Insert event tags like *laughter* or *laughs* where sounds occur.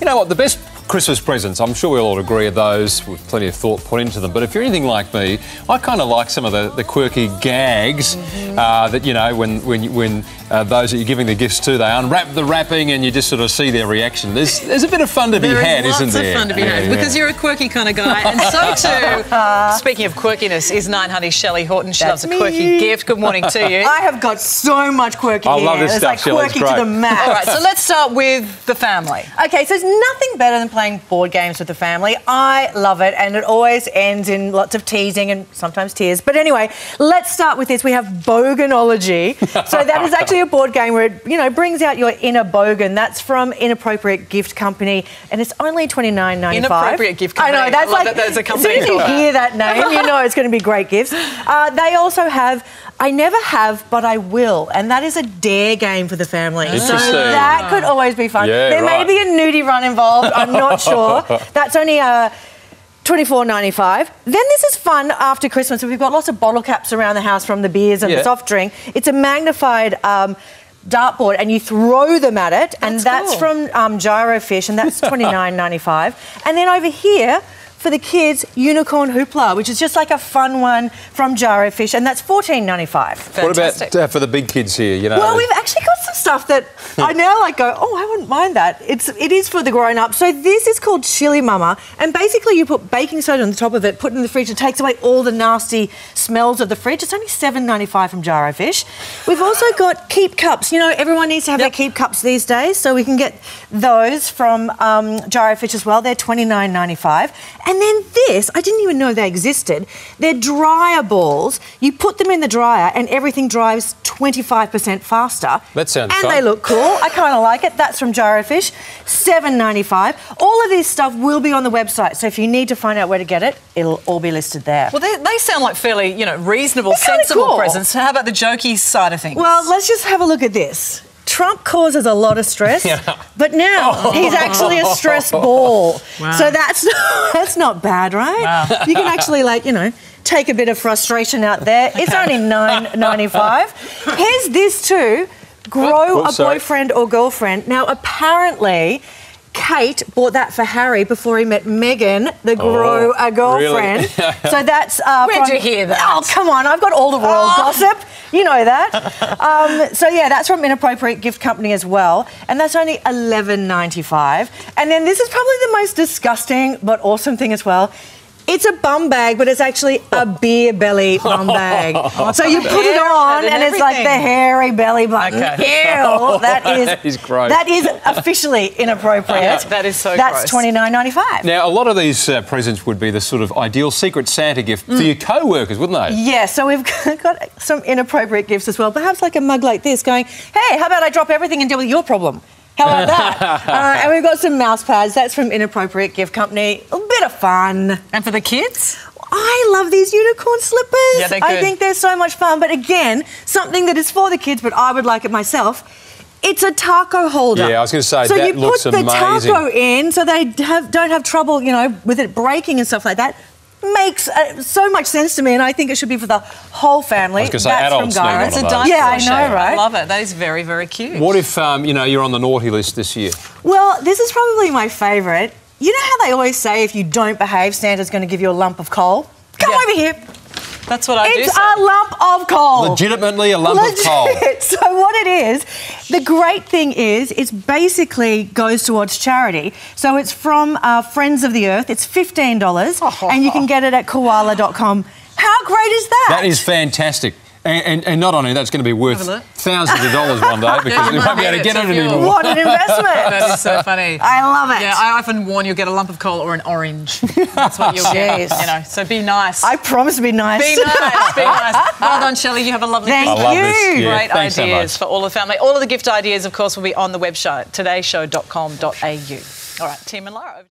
You know what? The best Christmas presents, I'm sure we'll all agree, are those with plenty of thought put into them. But if you're anything like me, I kind of like some of the, the quirky gags Mm-hmm. uh, that, you know, when, when, when uh, those that you're giving the gifts to, they unwrap the wrapping and you just sort of see their reaction. There's, there's a bit of fun to be There is had, lots isn't there? of fun to be Yeah, had yeah. because you're a quirky kind of guy, and so *laughs* too. speaking of quirkiness, is Nine Honey Shelly Horton. She That's loves a quirky me. gift. Good morning to you. *laughs* I have got so much quirky I here. love this it's stuff, like Shelly, it's quirky to the max. All right, so let's start with the family. Okay, so there's nothing better than playing board games with the family. I love it, and it always ends in lots of teasing and sometimes tears. But anyway, let's start with this. We have Boganology. so that is actually a board game where it, you know, brings out your inner bogan. That's from Inappropriate Gift Company, and it's only twenty nine ninety five. Inappropriate Gift Company. I know that's I like that a as soon as you that. hear that name, you know it's going to be great gifts. Uh, they also have. I never have, but I will, and that is a dare game for the family. So that could always be fun. Yeah, there right. may be a nudie run involved. I'm not sure. That's only uh, twenty-four ninety-five. Then this is fun after Christmas. We've got lots of bottle caps around the house from the beers and Yeah. the soft drink. It's a magnified. Um, Dartboard and you throw them at it, and That's that's cool. from um, Gyrofish, and that's *laughs* twenty nine ninety five. And then over here for the kids, Unicorn Hoopla, which is just like a fun one from Gyrofish, and that's fourteen ninety five. What about uh, for the big kids here? You know, Well, we've actually got stuff that *laughs* I now like go, oh, I wouldn't mind that. It's it is for the grown up. So this is called Chili Mama, and basically you put baking soda on the top of it, put it in the fridge, it takes away all the nasty smells of the fridge. It's only seven ninety five from Gyrofish. We've also got keep cups. You know, everyone needs to have Yep. their keep cups these days, so we can get those from um, Gyrofish as well. They're twenty nine ninety five. And then this, I didn't even know they existed. They're dryer balls. You put them in the dryer, and everything dries twenty five percent faster. That sounds And fun. they look cool. I kind of like it. That's from Gyrofish, seven ninety five. All of this stuff will be on the website, so if you need to find out where to get it, it'll all be listed there. Well, they, they sound like fairly, you know, reasonable, They're sensible cool. presents. How about the jokey side of things? Well, let's just have a look at this. Trump causes a lot of stress, yeah. but now he's actually a stress *laughs* ball. Wow. So that's *laughs* that's not bad, right? Wow. You can actually like you know take a bit of frustration out there. *laughs* It's only nine *laughs* ninety five. Here's this too: grow Oh, a sorry. boyfriend or girlfriend. Now apparently. Kate bought that for Harry before he met Meghan, the grow a girlfriend. *laughs* so that's uh, Where'd from- you hear that? Oh, come on! I've got all the royal Oh. gossip. You know that. Um, so yeah, that's from Inappropriate Gift Company as well, and that's only eleven ninety five. And then this is probably the most disgusting but awesome thing as well. It's a bum bag, but it's actually a beer belly bum *laughs* bag. so you put it on, on and, and it's like the hairy belly button. Okay. Ew, *laughs* that is *laughs* That is gross. That is officially inappropriate. Yeah, that is so That's twenty nine ninety five. Now, a lot of these uh, presents would be the sort of ideal Secret Santa gift Mm. for your co-workers, wouldn't they? Yeah, so we've got some inappropriate gifts as well. Perhaps like a mug like this going, hey, how about I drop everything and deal with your problem? How about that? uh, and we've got some mouse pads. That's from Inappropriate Gift Company. A bit of fun. and for the kids? I love these unicorn slippers. Yeah, they're good. I think they're so much fun. But again, something that is for the kids, but I would like it myself. It's a taco holder. Yeah, I was gonna say, so that you put the amazing. taco in, so they have, don't have trouble, you know, with it breaking and stuff like that. Makes uh, so much sense to me, and I think it should be for the whole family. I was gonna say, That's adults from need Gyro. It's a those. dime Yeah, I know, right? I love it. That is very, very cute. What if um, you know you're on the naughty list this year? Well, this is probably my favourite. You know how they always say if you don't behave, Santa's going to give you a lump of coal? Come Yeah. over here. That's what I do. It's a lump of coal. Legitimately a lump of coal. *laughs* So what it is, the great thing is, it's basically goes towards charity. So it's from uh, Friends of the Earth. It's fifteen dollars, *laughs* and you can get it at koala.com. How great is that? That is fantastic. And, and, and not only that's going to be worth Have a look. thousands of dollars one day *laughs* because you you won't be able to get it it to fuel. anymore. what an investment! *laughs* That is so funny. I love it. Yeah, I often warn you'll get a lump of coal or an orange. That's what you'll get. Jeez. You know, so be nice. I promise to be nice. Be nice, be nice. Well done, Shelly. You have a lovely Thank Christmas. I love this. you. Yeah, Great thanks so ideas much. for all the family. All of the gift ideas, of course, will be on the website, todayshow.com.au. All right, Tim and Lara. over-